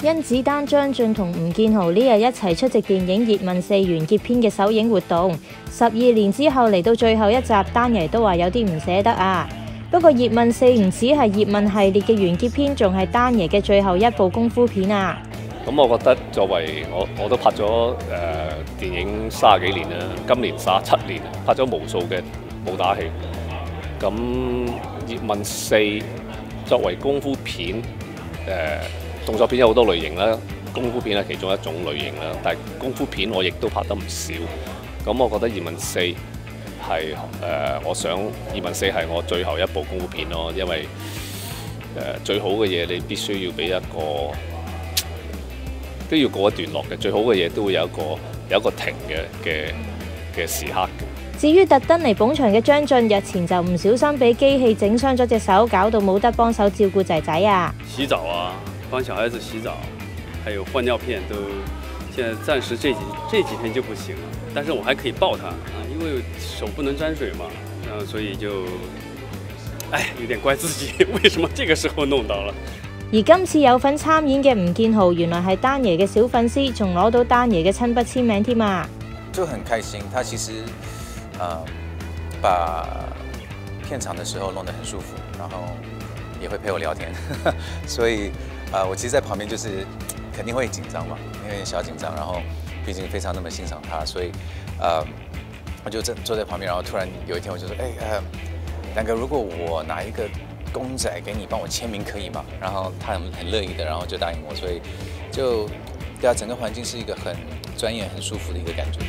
甄子丹、張晉同吳建豪呢日一齊出席電影《葉問四》完結篇嘅首映活動。十二年之後嚟到最後一集，丹爺都話有啲唔捨得啊。不過《葉問四》唔止係葉問系列嘅完結篇，仲係丹爺嘅最後一部功夫片啊。咁我覺得作為我我都拍咗诶、呃、電影三十幾年啦，今年三十七年，拍咗無數嘅武打戲。咁《葉問四》作為功夫片诶。動作片有好多類型啦，功夫片係其中一種類型啦。但係功夫片我亦都拍得唔少。咁我覺得《葉問四》係誒，我想《葉問四》係我最後一部功夫片咯。因為誒、呃、最好嘅嘢你必須要俾一個都要過一段落嘅，最好嘅嘢都會有一個有一個停嘅嘅嘅時刻。至於特登嚟捧場嘅張晉，日前就唔小心俾機器整傷咗隻手，搞到冇得幫手照顧仔仔啊！洗澡啊！幫小孩子洗澡，还有换尿片，都现在暂时这几这几天就不行了。但是我还可以抱他啊，因为手不能沾水嘛，啊，所以就，唉，有点怪自己，为什么这个时候弄到了。而今次有份參演嘅吳建豪，原來係丹爺嘅小粉絲，仲攞到丹爺嘅親筆簽名添啊！就很開心，他其實，呃，把片場的時候弄得很舒服，然後也會陪我聊天，所以。啊、我其实，在旁边就是肯定会紧张嘛，因为小紧张，然后毕竟非常那么欣赏他，所以，呃，我就坐坐在旁边，然后突然有一天我就说，哎，呃，梁哥，如果我拿一个公仔给你，帮我签名可以吗？然后他很很乐意的，然后就答应我，所以就对啊，整个环境是一个很专业、很舒服的一个感觉。